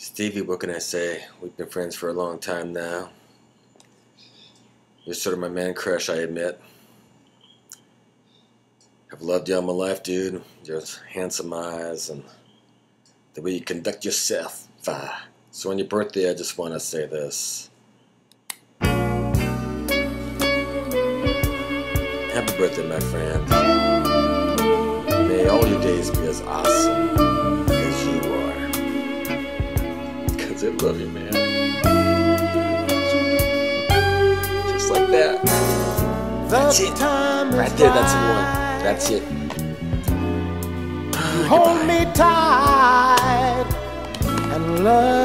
Stevie, what can I say? We've been friends for a long time now. You're sort of my man crush, I admit. I've loved you all my life, dude. Your handsome eyes and the way you conduct yourself. So on your birthday, I just want to say this. Happy birthday, my friend. May all your days be as awesome Because I love you, man. Just like that. That's it. Right there, that's the one. That's it. Ah, hold me tight and love.